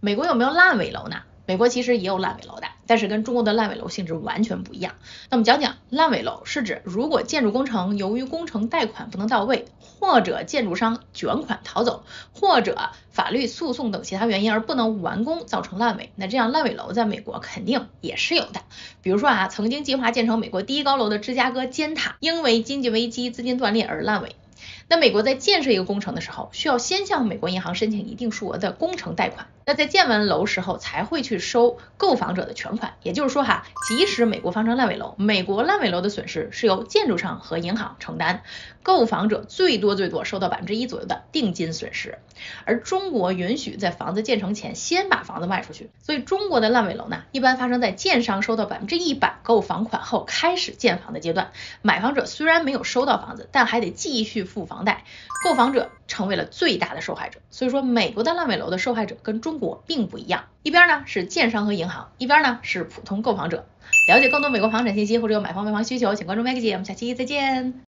美国有没有烂尾楼呢？美国其实也有烂尾楼的，但是跟中国的烂尾楼性质完全不一样。那么讲讲烂尾楼是指，如果建筑工程由于工程贷款不能到位，或者建筑商卷款逃走，或者法律诉讼等其他原因而不能完工，造成烂尾。那这样烂尾楼在美国肯定也是有的。比如说啊，曾经计划建成美国第一高楼的芝加哥尖塔，因为经济危机、资金断裂而烂尾。那美国在建设一个工程的时候，需要先向美国银行申请一定数额的工程贷款，那在建完楼时候才会去收购房者的全款。也就是说哈，即使美国发生烂尾楼，美国烂尾楼的损失是由建筑商和银行承担，购房者最多最多收到百分之一左右的定金损失。而中国允许在房子建成前先把房子卖出去，所以中国的烂尾楼呢，一般发生在建商收到百分之一百购房款后开始建房的阶段，买房者虽然没有收到房子，但还得继续付房。房贷，购房者成为了最大的受害者。所以说，美国的烂尾楼的受害者跟中国并不一样，一边呢是建商和银行，一边呢是普通购房者。了解更多美国房产信息或者有买房卖房需求，请关注 Maggie 姐，我们下期再见。